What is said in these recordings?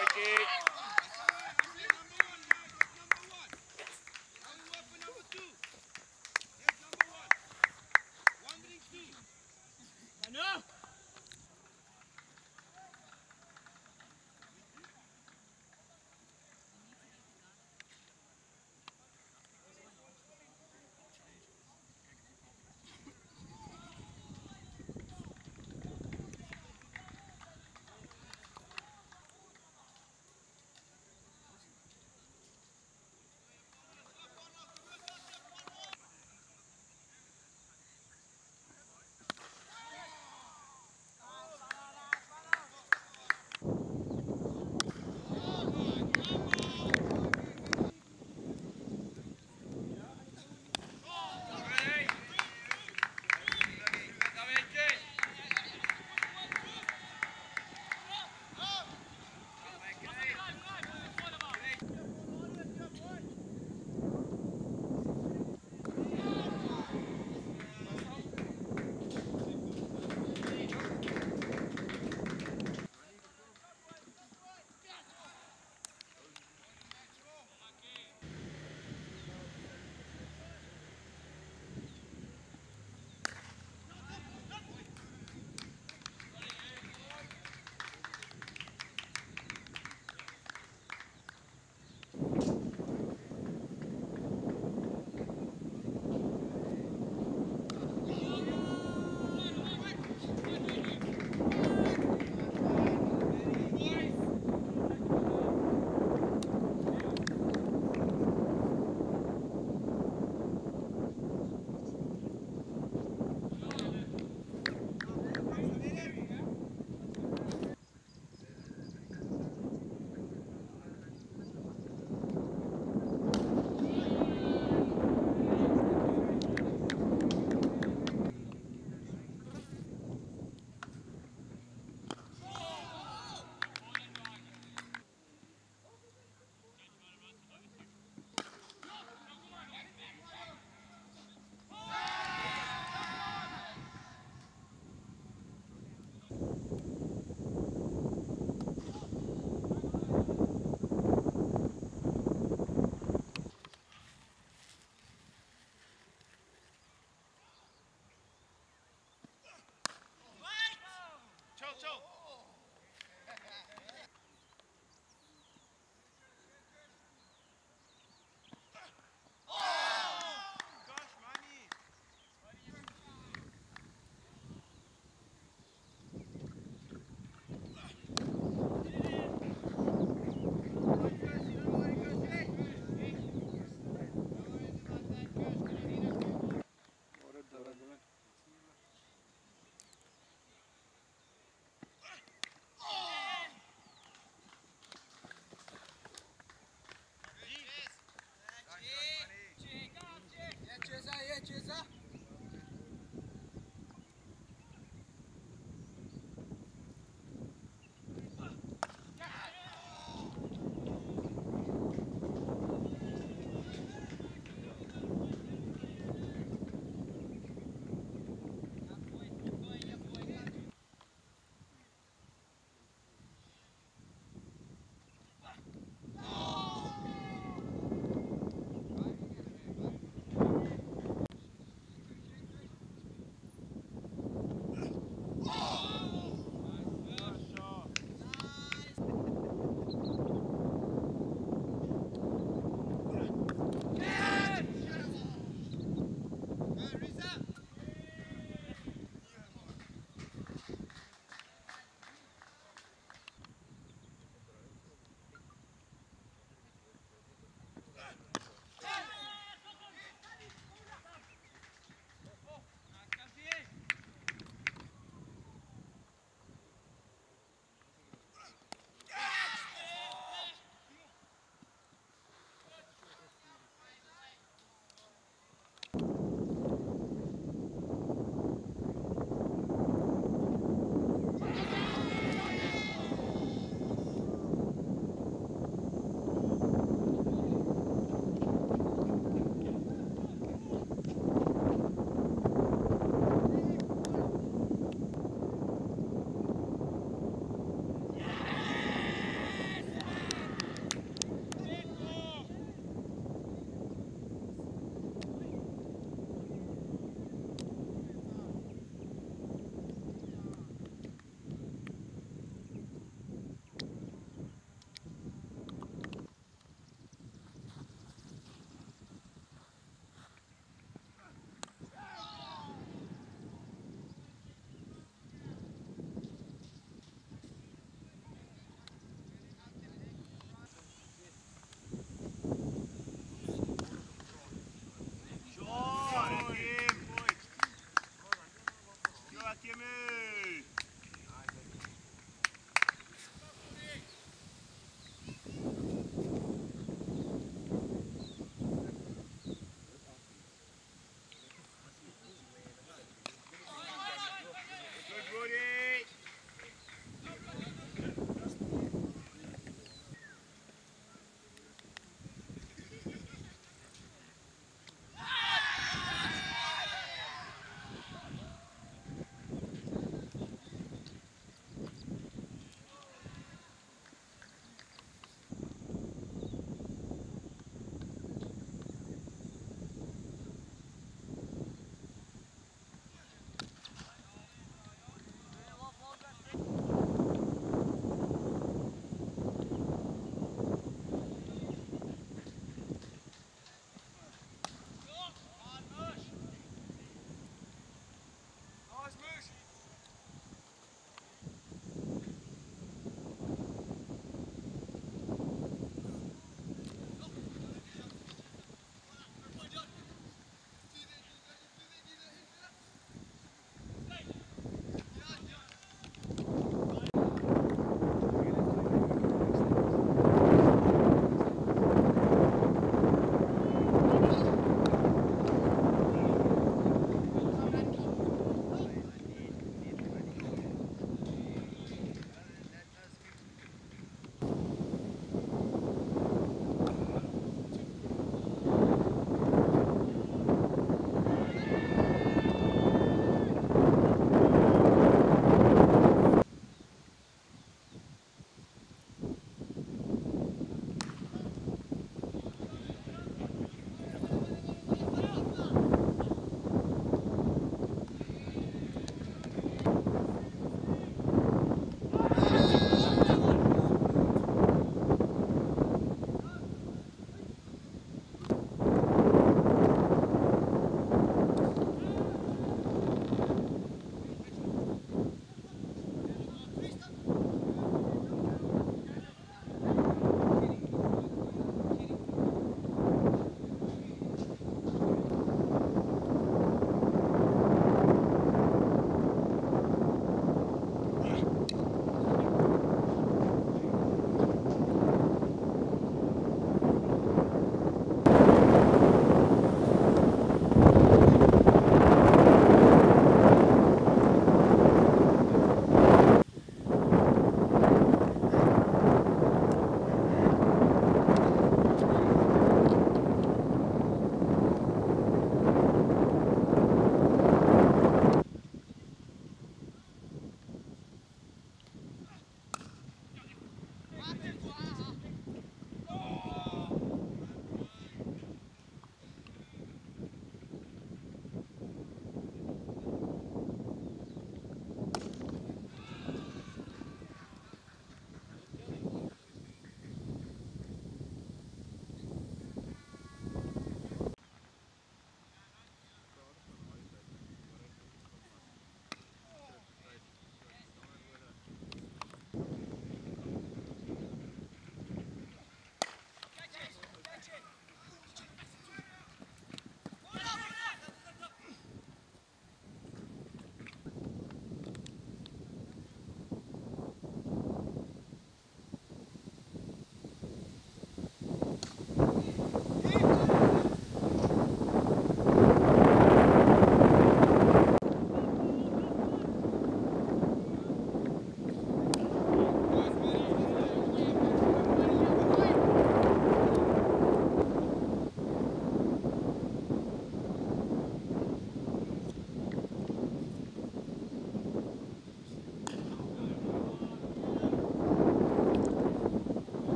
Wiki.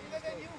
Younger than you.